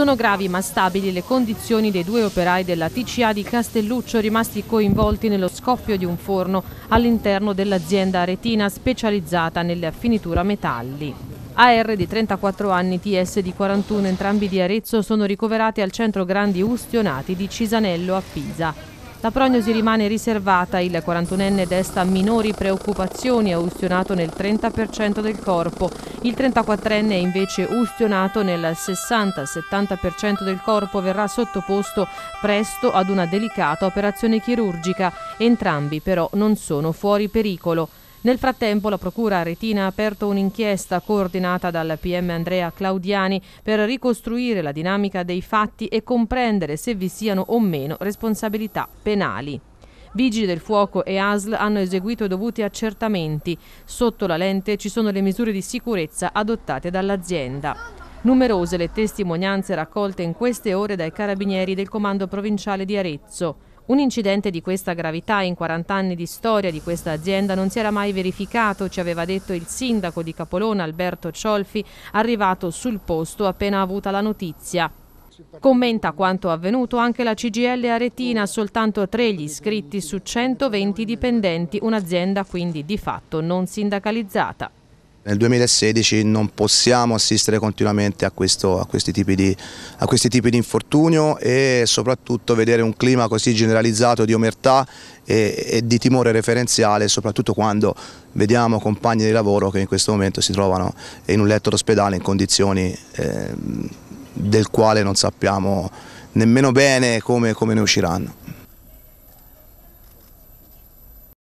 Sono gravi ma stabili le condizioni dei due operai della TCA di Castelluccio rimasti coinvolti nello scoppio di un forno all'interno dell'azienda aretina specializzata nelle finitura metalli. AR di 34 anni, TS di 41, entrambi di Arezzo, sono ricoverati al centro grandi ustionati di Cisanello a Pisa. La prognosi rimane riservata, il 41enne desta minori preoccupazioni, è ustionato nel 30% del corpo, il 34enne invece ustionato nel 60-70% del corpo. Verrà sottoposto presto ad una delicata operazione chirurgica, entrambi però non sono fuori pericolo. Nel frattempo la Procura Aretina ha aperto un'inchiesta coordinata dal PM Andrea Claudiani per ricostruire la dinamica dei fatti e comprendere se vi siano o meno responsabilità penali. Vigili del fuoco e ASL hanno eseguito i dovuti accertamenti. Sotto la lente ci sono le misure di sicurezza adottate dall'azienda. Numerose le testimonianze raccolte in queste ore dai carabinieri del Comando Provinciale di Arezzo. Un incidente di questa gravità in 40 anni di storia di questa azienda non si era mai verificato, ci aveva detto il sindaco di Capolona Alberto Ciolfi, arrivato sul posto appena avuta la notizia. Commenta quanto avvenuto anche la CGL Aretina, soltanto tre gli iscritti su 120 dipendenti, un'azienda quindi di fatto non sindacalizzata. Nel 2016 non possiamo assistere continuamente a, questo, a, questi di, a, questi tipi di, infortunio e soprattutto vedere un clima così generalizzato di omertà e, e di timore referenziale, soprattutto quando vediamo compagni di lavoro che in questo momento si trovano in un letto d'ospedale in condizioni eh, del quale non sappiamo nemmeno bene come, come ne usciranno.